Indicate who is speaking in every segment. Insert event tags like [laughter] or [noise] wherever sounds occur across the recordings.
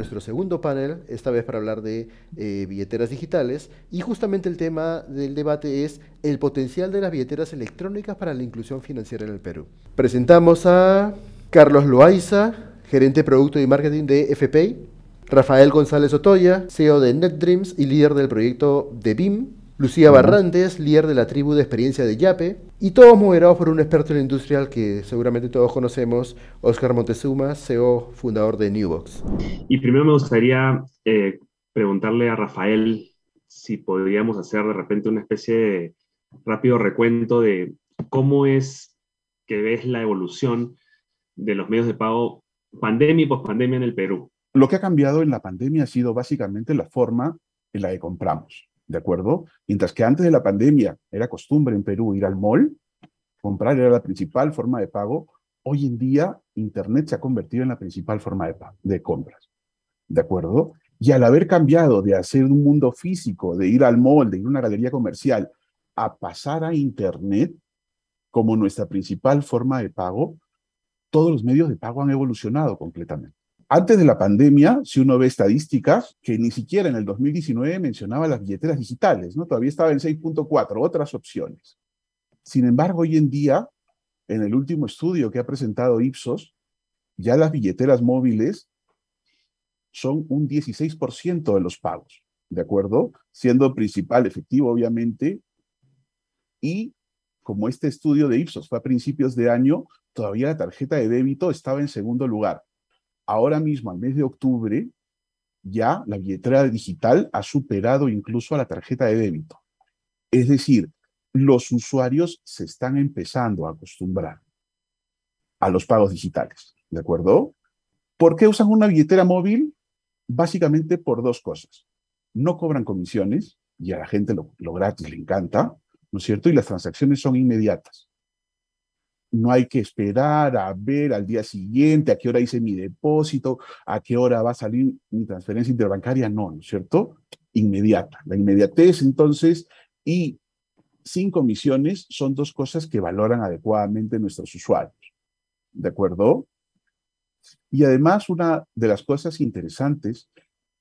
Speaker 1: nuestro segundo panel, esta vez para hablar de eh, billeteras digitales. Y justamente el tema del debate es el potencial de las billeteras electrónicas para la inclusión financiera en el Perú. Presentamos a Carlos Loaiza, gerente de producto y marketing de FPay, Rafael González Otoya, CEO de NetDreams y líder del proyecto de BIM, Lucía Barrantes, líder de la tribu de experiencia de Yape, y todos moderados por un experto en la industrial que seguramente todos conocemos, Oscar Montezuma, CEO, fundador de Newbox.
Speaker 2: Y primero me gustaría eh, preguntarle a Rafael si podríamos hacer de repente una especie de rápido recuento de cómo es que ves la evolución de los medios de pago pandemia y pospandemia en el Perú.
Speaker 3: Lo que ha cambiado en la pandemia ha sido básicamente la forma en la que compramos. ¿De acuerdo? Mientras que antes de la pandemia era costumbre en Perú ir al mall, comprar era la principal forma de pago, hoy en día Internet se ha convertido en la principal forma de, de compras, ¿de acuerdo? Y al haber cambiado de hacer un mundo físico, de ir al mall, de ir a una galería comercial, a pasar a Internet como nuestra principal forma de pago, todos los medios de pago han evolucionado completamente. Antes de la pandemia, si uno ve estadísticas, que ni siquiera en el 2019 mencionaba las billeteras digitales, ¿no? Todavía estaba en 6.4, otras opciones. Sin embargo, hoy en día, en el último estudio que ha presentado Ipsos, ya las billeteras móviles son un 16% de los pagos, ¿de acuerdo? Siendo principal efectivo, obviamente, y como este estudio de Ipsos fue a principios de año, todavía la tarjeta de débito estaba en segundo lugar ahora mismo, al mes de octubre, ya la billetera digital ha superado incluso a la tarjeta de débito. Es decir, los usuarios se están empezando a acostumbrar a los pagos digitales, ¿de acuerdo? ¿Por qué usan una billetera móvil? Básicamente por dos cosas. No cobran comisiones y a la gente lo, gratis le encanta, ¿no es cierto? Y las transacciones son inmediatas no hay que esperar a ver al día siguiente a qué hora hice mi depósito, a qué hora va a salir mi transferencia interbancaria, no, ¿no es cierto? Inmediata. La inmediatez, entonces, y sin comisiones son dos cosas que valoran adecuadamente nuestros usuarios. ¿De acuerdo? Y además, una de las cosas interesantes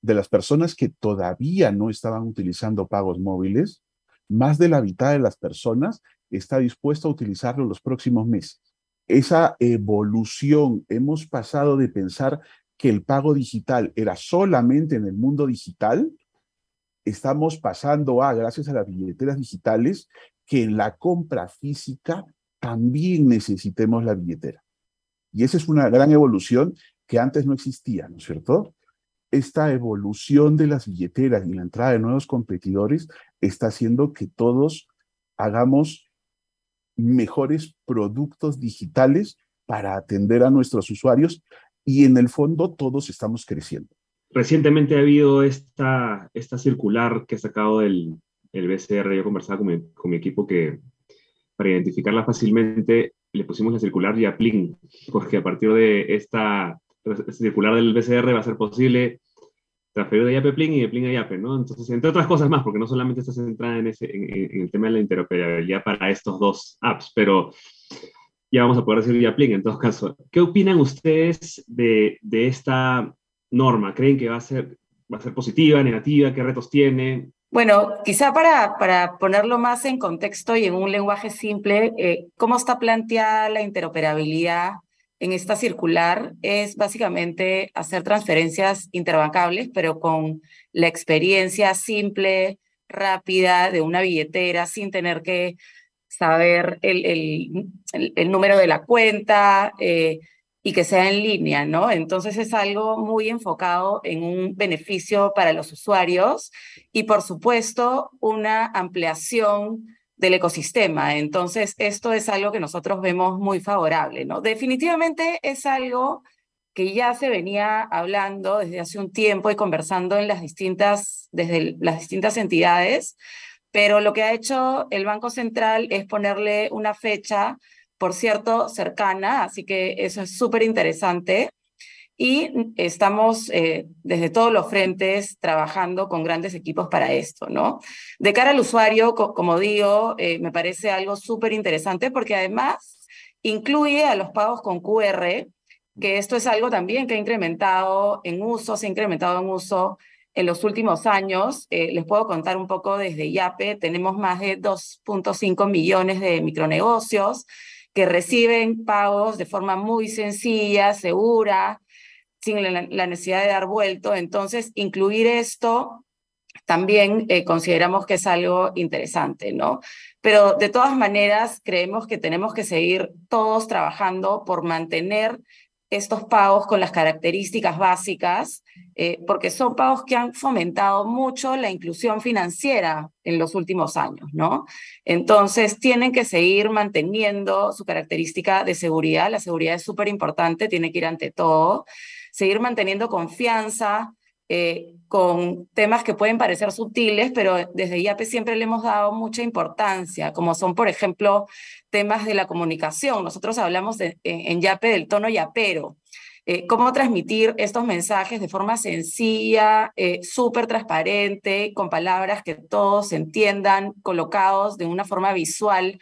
Speaker 3: de las personas que todavía no estaban utilizando pagos móviles, más de la mitad de las personas está dispuesto a utilizarlo los próximos meses. Esa evolución, hemos pasado de pensar que el pago digital era solamente en el mundo digital, estamos pasando a, gracias a las billeteras digitales, que en la compra física también necesitemos la billetera. Y esa es una gran evolución que antes no existía, ¿no es cierto? Esta evolución de las billeteras y la entrada de nuevos competidores está haciendo que todos hagamos mejores productos digitales para atender a nuestros usuarios y en el fondo todos estamos creciendo.
Speaker 2: Recientemente ha habido esta, esta circular que ha sacado el, el BCR, yo conversaba con mi, con mi equipo que para identificarla fácilmente le pusimos la circular Yaplin, porque a partir de esta, circular del BCR va a ser posible transferir de Yape Plin y de Plin a Yape, ¿no? Entonces, entre otras cosas más, porque no solamente está centrada en, ese, en, el tema de la interoperabilidad para estos dos apps, pero ya vamos a poder decir Yaplin en todo caso. ¿Qué opinan ustedes de, de, esta norma? ¿Creen que va a ser, va a ser positiva, negativa? ¿Qué retos tiene?
Speaker 4: Bueno, quizá para, para ponerlo más en contexto y en un lenguaje simple, eh, ¿cómo está planteada la interoperabilidad en esta circular es básicamente hacer transferencias interbancables, pero con la experiencia simple, rápida de una billetera, sin tener que saber el, número de la cuenta eh, y que sea en línea, ¿no? Entonces es algo muy enfocado en un beneficio para los usuarios y, por supuesto, una ampliación del ecosistema. Entonces, esto es algo que nosotros vemos muy favorable, ¿no? Definitivamente es algo que ya se venía hablando desde hace un tiempo y conversando en las distintas, desde las distintas entidades, pero lo que ha hecho el Banco Central es ponerle una fecha, por cierto, cercana, así que eso es súper interesante y estamos eh, desde todos los frentes trabajando con grandes equipos para esto, ¿no? De cara al usuario, como digo, eh, me parece algo súper interesante porque además incluye a los pagos con QR que esto es algo también que ha incrementado en uso, se ha incrementado en uso en los últimos años. Eh, les puedo contar un poco desde YAPE, tenemos más de 2.5 millones de micronegocios que reciben pagos de forma muy sencilla, segura, sin la, necesidad de dar vuelto. Entonces, incluir esto también eh, consideramos que es algo interesante, ¿no? Pero de todas maneras, creemos que tenemos que seguir todos trabajando por mantener estos pagos con las características básicas, eh, porque son pagos que han fomentado mucho la inclusión financiera en los últimos años, ¿no? Entonces, tienen que seguir manteniendo su característica de seguridad. La seguridad es súper importante, tiene que ir ante todo. Seguir manteniendo confianza, eh, con temas que pueden parecer sutiles, pero desde IAPE siempre le hemos dado mucha importancia, como son, por ejemplo, temas de la comunicación. Nosotros hablamos en YAPE del tono yapero. Eh, cómo transmitir estos mensajes de forma sencilla, eh, súper transparente, con palabras que todos entiendan, colocados de una forma visual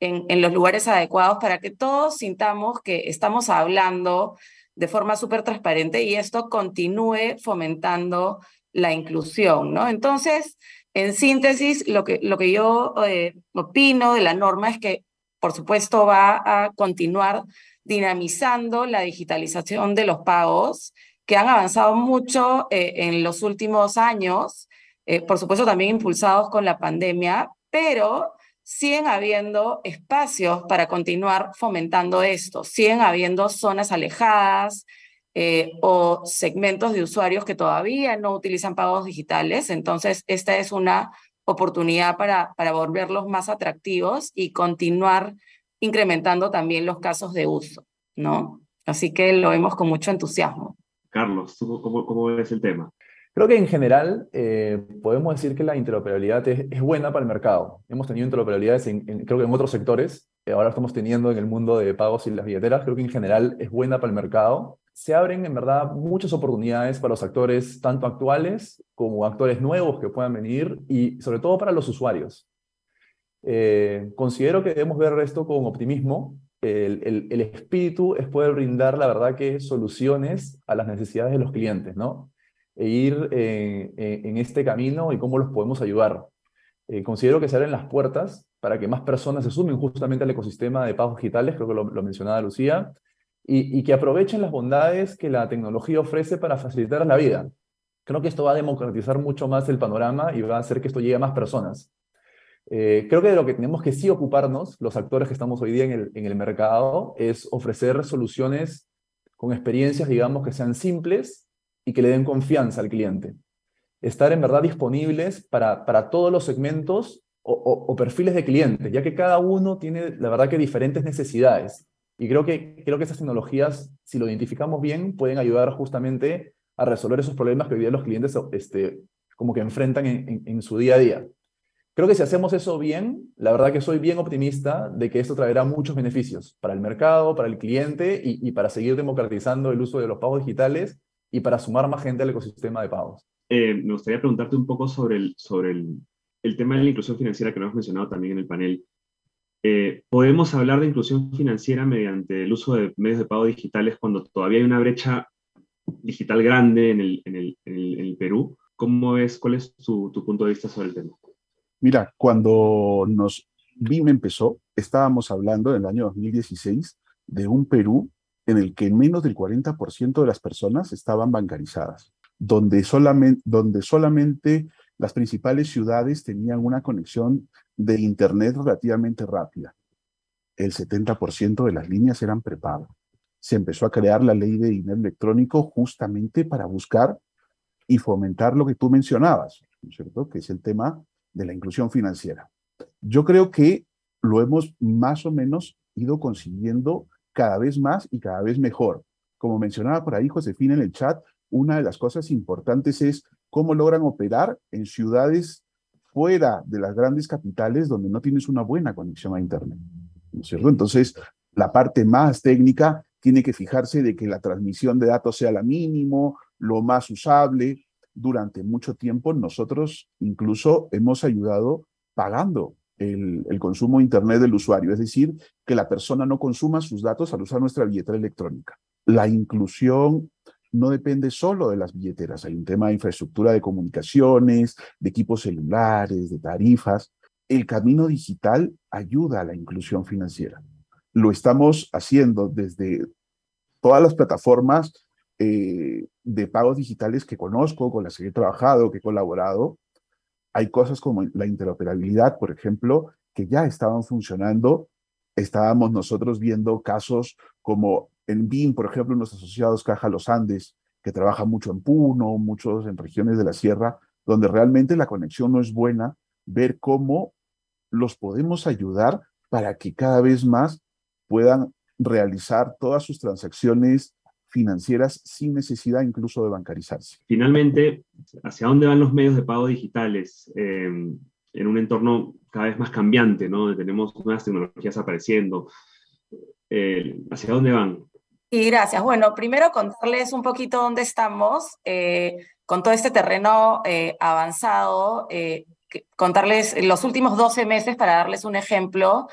Speaker 4: en los lugares adecuados para que todos sintamos que estamos hablando de forma súper transparente y esto continúe fomentando la inclusión, ¿no? Entonces, en síntesis, lo que, lo que yo eh, opino de la norma es que, por supuesto, va a continuar dinamizando la digitalización de los pagos, que han avanzado mucho eh, en los últimos años, eh, por supuesto también impulsados con la pandemia, pero siguen habiendo espacios para continuar fomentando esto, siguen habiendo zonas alejadas eh, o segmentos de usuarios que todavía no utilizan pagos digitales. Entonces, esta es una oportunidad para, para volverlos más atractivos y continuar incrementando también los casos de uso, ¿no? Así que lo vemos con mucho entusiasmo.
Speaker 2: Carlos, cómo, cómo ves el tema?
Speaker 5: Creo que en general eh, podemos decir que la interoperabilidad es, buena para el mercado. Hemos tenido interoperabilidades en, creo que en otros sectores, ahora estamos teniendo en el mundo de pagos y las billeteras, creo que en general es buena para el mercado. Se abren en verdad muchas oportunidades para los actores, tanto actuales como actores nuevos que puedan venir y sobre todo para los usuarios. Eh, considero que debemos ver esto con optimismo. El espíritu es poder brindar, la verdad, que soluciones a las necesidades de los clientes, ¿no? E ir eh, eh, en este camino y cómo los podemos ayudar. Eh, considero que se abren las puertas para que más personas se sumen justamente al ecosistema de pagos digitales, creo que lo, mencionaba Lucía, y, que aprovechen las bondades que la tecnología ofrece para facilitar la vida. Creo que esto va a democratizar mucho más el panorama y va a hacer que esto llegue a más personas. creo que de lo que tenemos que sí ocuparnos, los actores que estamos hoy día en el, en el mercado, es ofrecer soluciones con experiencias, digamos, que sean simples y que le den confianza al cliente. Estar en verdad disponibles para, para todos los segmentos o, perfiles de clientes, ya que cada uno tiene, la verdad, que diferentes necesidades. Y creo que, creo que esas tecnologías, si lo identificamos bien, pueden ayudar justamente a resolver esos problemas que hoy día los clientes este, como que enfrentan en, su día a día. Creo que si hacemos eso bien, la verdad que soy bien optimista de que esto traerá muchos beneficios para el mercado, para el cliente y, y para seguir democratizando el uso de los pagos digitales y para sumar más gente al ecosistema de pagos.
Speaker 2: Eh, me gustaría preguntarte un poco sobre el, sobre el, el, tema de la inclusión financiera que no hemos mencionado también en el panel. Eh, ¿Podemos hablar de inclusión financiera mediante el uso de medios de pago digitales cuando todavía hay una brecha digital grande en el, en el, en el, Perú? ¿Cómo es, ¿Cuál es tu, tu, punto de vista sobre el tema?
Speaker 3: Mira, cuando nos BIM empezó, estábamos hablando en el año 2016 de un Perú en el que menos del 40% de las personas estaban bancarizadas, donde solamente, donde solamente las principales ciudades tenían una conexión de Internet relativamente rápida. El 70% de las líneas eran prepago. Se empezó a crear la ley de dinero electrónico justamente para buscar y fomentar lo que tú mencionabas, ¿no es cierto? Que es el tema de la inclusión financiera. Yo creo que lo hemos más o menos ido consiguiendo cada vez más y cada vez mejor. Como mencionaba por ahí Josefina en el chat, una de las cosas importantes es cómo logran operar en ciudades fuera de las grandes capitales donde no tienes una buena conexión a Internet. ¿No es cierto? Entonces, la parte más técnica tiene que fijarse de que la transmisión de datos sea la mínimo, lo más usable. Durante mucho tiempo nosotros incluso hemos ayudado pagando el, consumo de Internet del usuario, es decir, que la persona no consuma sus datos al usar nuestra billetera electrónica. la inclusión no depende solo de las billeteras, hay un tema de infraestructura de comunicaciones, de equipos celulares, de tarifas. El camino digital ayuda a la inclusión financiera. Lo estamos haciendo desde todas las plataformas eh, de pagos digitales que conozco, con las que he trabajado, que he colaborado. Hay cosas como la interoperabilidad, por ejemplo, que ya estaban funcionando. Estábamos nosotros viendo casos como en BIM, por ejemplo, nuestros asociados Caja Los Andes, que trabaja mucho en Puno, muchos en regiones de la sierra, donde realmente la conexión no es buena, ver cómo los podemos ayudar para que cada vez más puedan realizar todas sus transacciones financieras sin necesidad incluso de bancarizarse.
Speaker 2: Finalmente, ¿hacia dónde van los medios de pago digitales eh, en un entorno cada vez más cambiante, ¿no? donde tenemos nuevas tecnologías apareciendo? Eh, ¿Hacia dónde van?
Speaker 4: Y gracias. Bueno, primero contarles un poquito dónde estamos eh, con todo este terreno avanzado, contarles los últimos 12 meses para darles un ejemplo.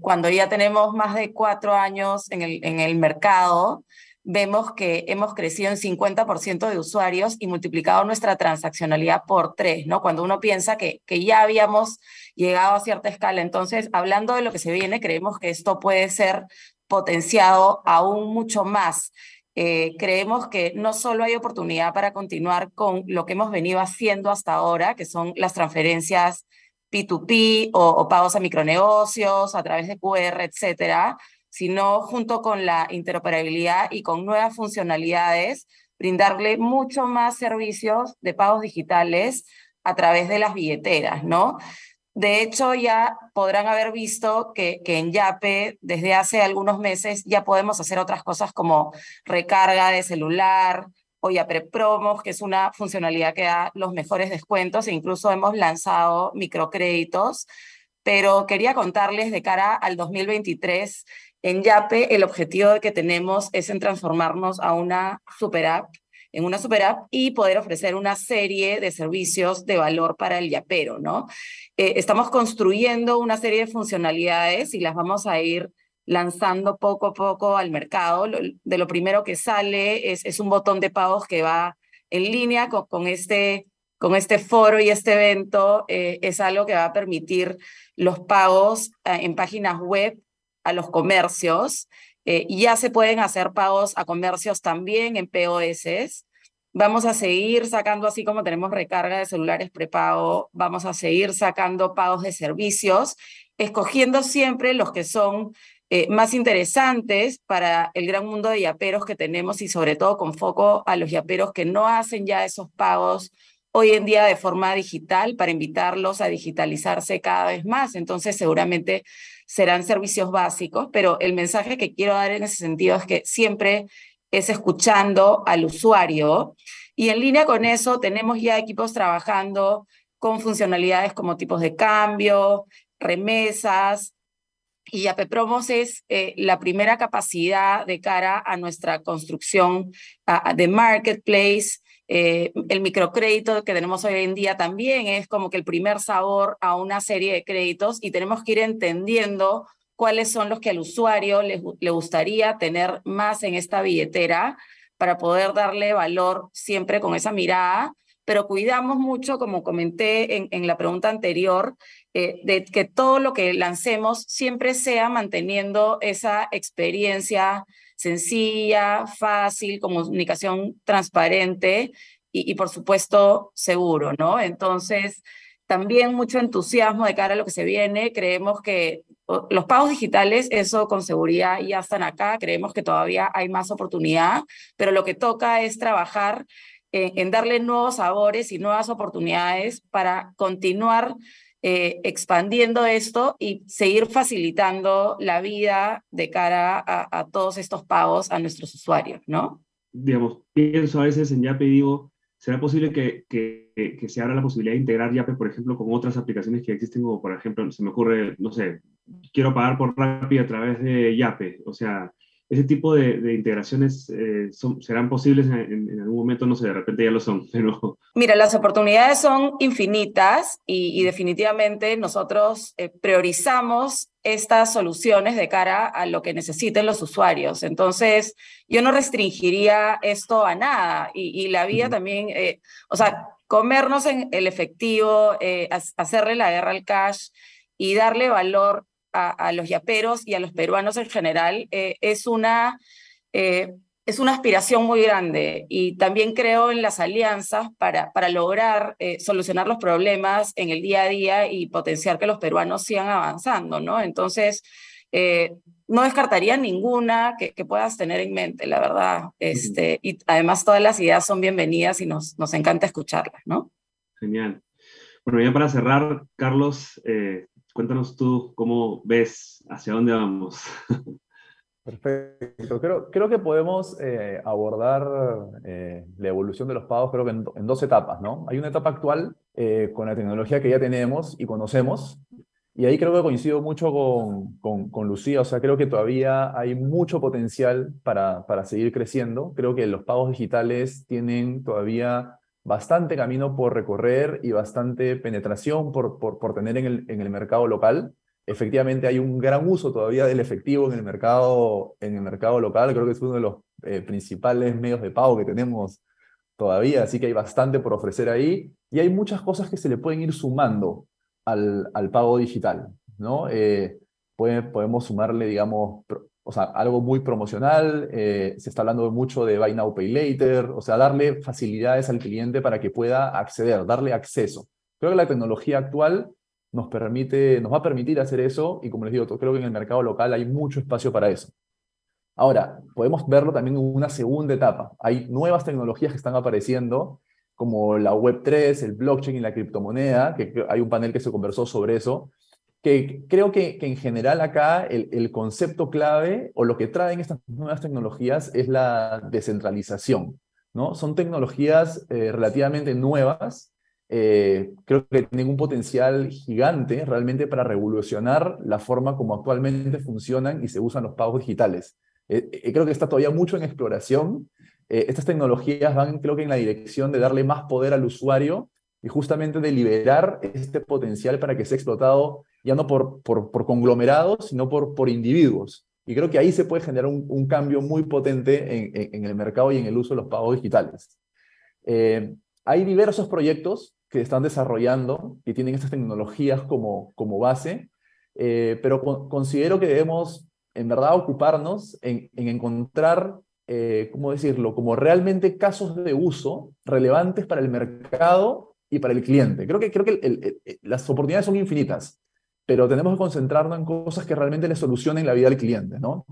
Speaker 4: cuando ya tenemos más de cuatro años en el, en el mercado, vemos que hemos crecido en 50% de usuarios y multiplicado nuestra transaccionalidad por tres, ¿no? Cuando uno piensa que, que ya habíamos llegado a cierta escala. Entonces, hablando de lo que se viene, creemos que esto puede ser potenciado aún mucho más. Eh, creemos que no solo hay oportunidad para continuar con lo que hemos venido haciendo hasta ahora, que son las transferencias P2P o, o pagos a micronegocios a través de QR, etcétera, sino junto con la interoperabilidad y con nuevas funcionalidades, brindarle mucho más servicios de pagos digitales a través de las billeteras, ¿no? De hecho, ya podrán haber visto que, en Yape, desde hace algunos meses, ya podemos hacer otras cosas como recarga de celular o Yape Promos, que es una funcionalidad que da los mejores descuentos e incluso hemos lanzado microcréditos. Pero quería contarles de cara al 2023 en Yape, el objetivo que tenemos es en transformarnos a una super app, en una super app y poder ofrecer una serie de servicios de valor para el yapero, ¿no? Eh, estamos construyendo una serie de funcionalidades y las vamos a ir lanzando poco a poco al mercado. de lo primero que sale es, es un botón de pagos que va en línea con, este con este foro y este evento eh, es algo que va a permitir los pagos eh, en páginas web a los comercios eh, ya se pueden hacer pagos a comercios también en POS. Vamos a seguir sacando, así como tenemos recarga de celulares prepago, vamos a seguir sacando pagos de servicios, escogiendo siempre los que son eh, más interesantes para el gran mundo de yaperos que tenemos y sobre todo con foco a los yaperos que no hacen ya esos pagos hoy en día de forma digital para invitarlos a digitalizarse cada vez más. Entonces, seguramente serán servicios básicos, pero el mensaje que quiero dar en ese sentido es que siempre es escuchando al usuario y en línea con eso tenemos ya equipos trabajando con funcionalidades como tipos de cambio, remesas, y Promos es eh, la primera capacidad de cara a nuestra construcción de marketplace eh, el microcrédito que tenemos hoy en día también es como que el primer sabor a una serie de créditos y tenemos que ir entendiendo cuáles son los que al usuario le, gustaría tener más en esta billetera para poder darle valor siempre con esa mirada, pero cuidamos mucho, como comenté en, en la pregunta anterior, eh, de que todo lo que lancemos siempre sea manteniendo esa experiencia sencilla, fácil, comunicación transparente y, por supuesto seguro, ¿no? Entonces, también mucho entusiasmo de cara a lo que se viene. Creemos que los pagos digitales, eso con seguridad ya están acá. Creemos que todavía hay más oportunidad, pero lo que toca es trabajar en darle nuevos sabores y nuevas oportunidades para continuar eh, expandiendo esto y seguir facilitando la vida de cara a, todos estos pagos a nuestros usuarios, ¿no?
Speaker 2: Digamos, pienso a veces en Yape y digo, ¿será posible que, que, se abra la posibilidad de integrar Yape, por ejemplo, con otras aplicaciones que existen, como por ejemplo, se me ocurre, no sé, quiero pagar por Rappi a través de Yape, o sea, ese tipo de, integraciones eh, serán posibles en, algún momento, no sé, de repente ya lo son, [laughs] pero...
Speaker 4: Mira, las oportunidades son infinitas y, definitivamente nosotros eh, priorizamos estas soluciones de cara a lo que necesiten los usuarios. Entonces, yo no restringiría esto a nada y, la vía también, eh, o sea, comernos en el efectivo, eh, hacerle la guerra al cash y darle valor a, los yaperos y a los peruanos en general eh, es una es una aspiración muy grande y también creo en las alianzas para, para lograr eh, solucionar los problemas en el día a día y potenciar que los peruanos sigan avanzando, ¿no? Entonces, eh, no descartaría ninguna que, puedas tener en mente, la verdad. Este, y además todas las ideas son bienvenidas y nos, nos encanta escucharlas, ¿no?
Speaker 2: Genial. Bueno, ya para cerrar, Carlos, eh, cuéntanos tú cómo ves hacia dónde vamos.
Speaker 5: Perfecto. Creo, creo que podemos eh, abordar eh, la evolución de los pagos creo que en, dos etapas, ¿no? Hay una etapa actual eh, con la tecnología que ya tenemos y conocemos, y ahí creo que coincido mucho con, con, con, Lucía, o sea, creo que todavía hay mucho potencial para, para seguir creciendo. Creo que los pagos digitales tienen todavía bastante camino por recorrer y bastante penetración por, por, por tener en el, en el mercado local efectivamente hay un gran uso todavía del efectivo en el mercado, en el mercado local. Creo que es uno de los eh, principales medios de pago que tenemos todavía, así que hay bastante por ofrecer ahí y hay muchas cosas que se le pueden ir sumando al, al pago digital, ¿no? Eh, podemos sumarle, digamos, o sea, algo muy promocional, eh, se está hablando mucho de Buy Now, Pay Later, o sea, darle facilidades al cliente para que pueda acceder, darle acceso. Creo que la tecnología actual nos, permite, nos va a permitir hacer eso y como les digo, creo que en el mercado local hay mucho espacio para eso. Ahora, podemos verlo también en una segunda etapa. Hay nuevas tecnologías que están apareciendo, como la Web3, el blockchain y la criptomoneda, que hay un panel que se conversó sobre eso, que creo que, que en general acá el, el, concepto clave o lo que traen estas nuevas tecnologías es la descentralización. ¿no? Son tecnologías eh, relativamente nuevas eh, creo que tienen un potencial gigante realmente para revolucionar la forma como actualmente funcionan y se usan los pagos digitales. Eh, eh, creo que está todavía mucho en exploración. estas tecnologías van, creo que, en la dirección de darle más poder al usuario y justamente de liberar este potencial para que sea explotado ya no por, por, por conglomerados, sino por, por individuos. Y creo que ahí se puede generar un, un cambio muy potente en, en, el mercado y en el uso de los pagos digitales. hay diversos proyectos que están desarrollando, que tienen estas tecnologías como, como base, eh, pero considero que debemos en verdad ocuparnos en, en encontrar, eh, ¿cómo decirlo?, como realmente casos de uso relevantes para el mercado y para el cliente. Creo que, creo que las oportunidades son infinitas, pero tenemos que concentrarnos en cosas que realmente le solucionen la vida al cliente, ¿no?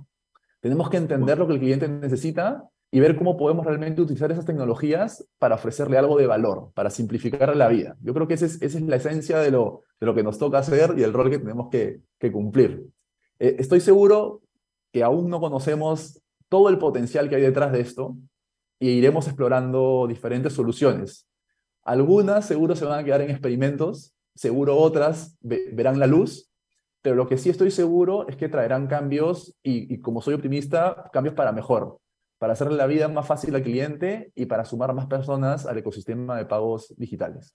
Speaker 5: Tenemos que entender lo que el cliente necesita y ver cómo podemos realmente utilizar esas tecnologías para ofrecerle algo de valor, para simplificar la vida. Yo creo que esa es, esa es la esencia de lo, de lo que nos toca hacer y el rol que tenemos que, que cumplir. Eh, estoy seguro que aún no conocemos todo el potencial que hay detrás de esto y iremos explorando diferentes soluciones. Algunas seguro se van a quedar en experimentos, seguro otras verán la luz, pero lo que sí estoy seguro es que traerán cambios y, y como soy optimista, cambios para mejor para hacerle la vida más fácil al cliente y para sumar más personas al ecosistema de pagos digitales.